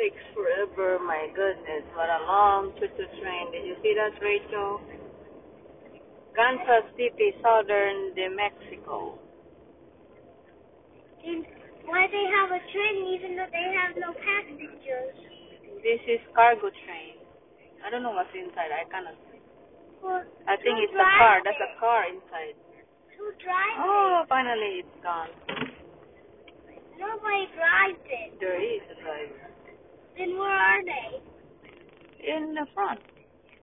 takes forever. My goodness, what a long choo-choo train. Did you see that, Rachel? Kansas City, southern New Mexico. And why they have a train even though they have no passengers? This is cargo train. I don't know what's inside. I cannot see. Well, I think it's a car. drives That's a car inside. Who drives Oh, finally it's gone. Nobody drives it. There is a driver Then where are they? in the front.